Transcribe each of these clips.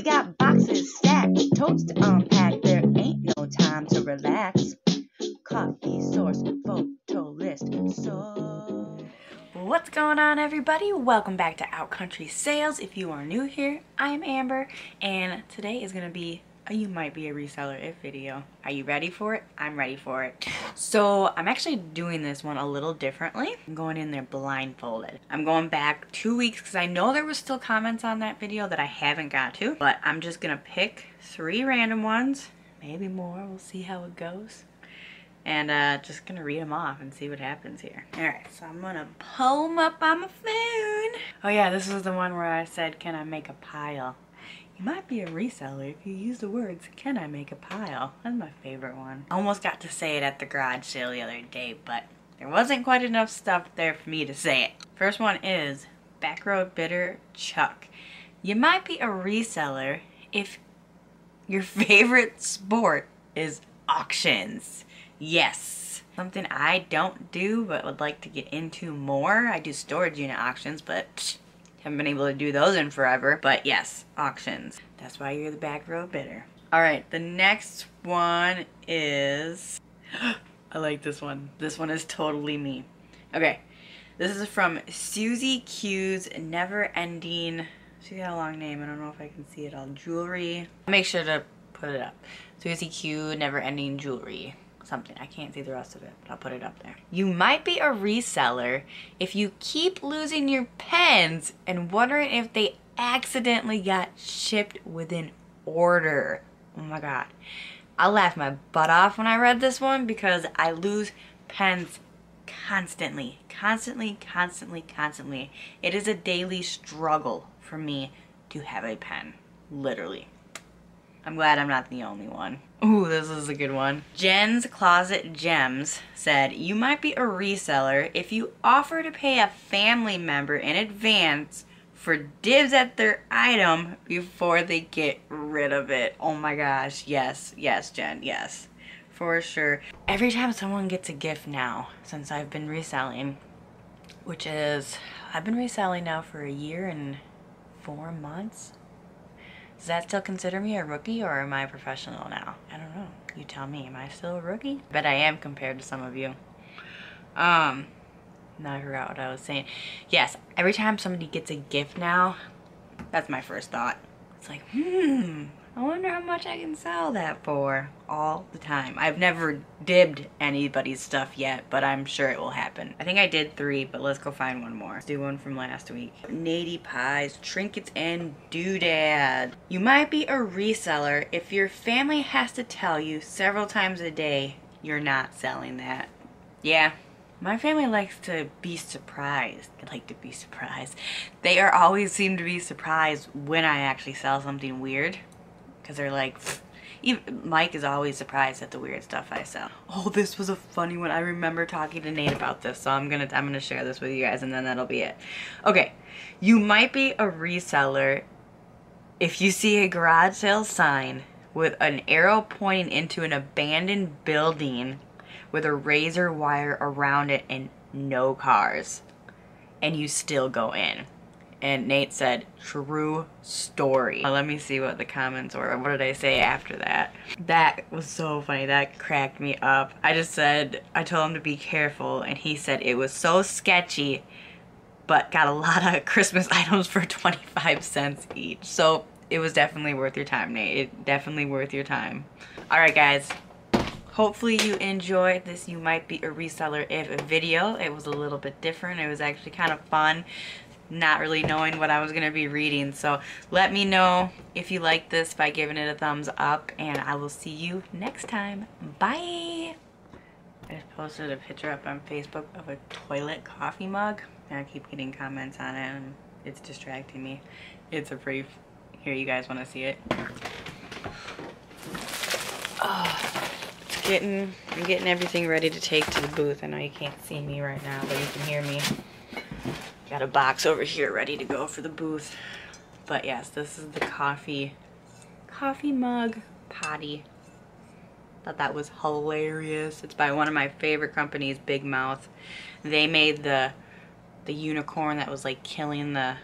We got boxes stacked, totes to unpack. There ain't no time to relax. Coffee source, photo list. So. What's going on, everybody? Welcome back to Out Country Sales. If you are new here, I am Amber, and today is going to be You Might Be a Reseller If video. Are you ready for it? I'm ready for it. So, I'm actually doing this one a little differently. I'm going in there blindfolded. I'm going back two weeks because I know there was still comments on that video that I haven't got to, but I'm just to pick three random ones, maybe more. We'll see how it goes and uh, just gonna read them off and see what happens here. All right, so I'm gonna pull them up on my phone. Oh yeah, this was the one where I said, can I make a pile? You might be a reseller if you use the words, can I make a pile? That's my favorite one. I almost got to say it at the garage sale the other day, but there wasn't quite enough stuff there for me to say it. First one is Backroad Bidder Chuck. You might be a reseller if your favorite sport is auctions. Yes. Something I don't do but would like to get into more. I do storage unit auctions, but psh, haven't been able to do those in forever. But yes, auctions. That's why you're the Backroad Bidder. All right, the next one is... I like this one. This one is totally me. Okay, this is from Susie Q's Never Ending... She got a long name. I don't know if I can see it all. Jewelry. Make sure to put it up. Susie Q Never Ending Jewelry something. I can't see the rest of it, but I'll put it up there. You might be a reseller if you keep losing your pens and wondering if they accidentally got shipped with an order. Oh my god. I laughed my butt off when I read this one because I lose pens constantly, constantly, constantly, constantly. It is a daily struggle for me to have a pen, literally. I'm glad I'm not the only one. Ooh, this is a good one. Jen's Closet Gems said, You might be a reseller if you offer to pay a family member in advance for dibs at their item before they get rid of it. Oh my gosh, yes, yes, Jen, yes. For sure. Every time someone gets a gift now, since I've been reselling, which is, I've been reselling now for a year and four months, does that still consider me a rookie or am I a professional now? I don't know. You tell me. Am I still a rookie? But I am compared to some of you. Um, now I forgot what I was saying. Yes, every time somebody gets a gift now, that's my first thought. It's like, hmm, I wonder how much I can sell that for all the time. I've never dibbed anybody's stuff yet, but I'm sure it will happen. I think I did three, but let's go find one more. Let's do one from last week. Nady Pies, Trinkets, and doodad. You might be a reseller if your family has to tell you several times a day you're not selling that. Yeah, my family likes to be surprised. They like to be surprised. They are always seem to be surprised when I actually sell something weird because they're like, even, Mike is always surprised at the weird stuff I sell. Oh, this was a funny one. I remember talking to Nate about this, so I'm gonna I'm gonna share this with you guys, and then that'll be it. Okay, you might be a reseller if you see a garage sale sign with an arrow pointing into an abandoned building with a razor wire around it and no cars, and you still go in. And Nate said, true story. let me see what the comments were. What did I say after that? That was so funny. That cracked me up. I just said, I told him to be careful. And he said it was so sketchy, but got a lot of Christmas items for 25 cents each. So it was definitely worth your time, Nate. It definitely worth your time. All right, guys. Hopefully you enjoyed this You Might Be a Reseller If video. It was a little bit different. It was actually kind of fun not really knowing what I was going to be reading. So let me know if you like this by giving it a thumbs up and I will see you next time. Bye! I just posted a picture up on Facebook of a toilet coffee mug and I keep getting comments on it and it's distracting me. It's a pretty... Here, you guys want to see it? Oh, it's getting... I'm getting everything ready to take to the booth. I know you can't see me right now, but you can hear me. Got a box over here ready to go for the booth. But yes, this is the coffee, coffee mug potty. Thought that was hilarious. It's by one of my favorite companies, Big Mouth. They made the the unicorn that was like killing the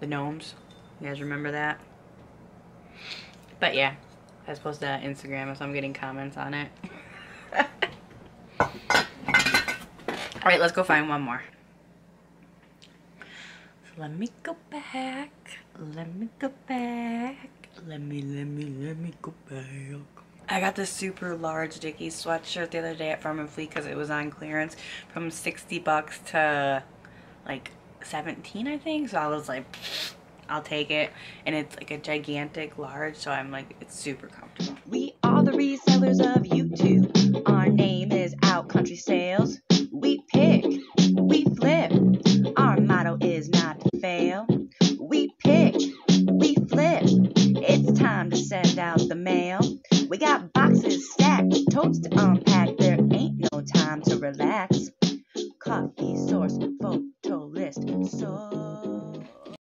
the gnomes. You guys remember that? But yeah, I posted that Instagram, so I'm getting comments on it. Alright, let's go find one more. So let me go back. Let me go back. Let me, let me, let me go back. I got this super large Dickies sweatshirt the other day at Farm and Fleet because it was on clearance from 60 bucks to like 17 I think. So I was like, I'll take it. And it's like a gigantic large, so I'm like, it's super comfortable. We are the resellers of YouTube. To send out the mail. We got boxes stacked, totes to unpack. There ain't no time to relax.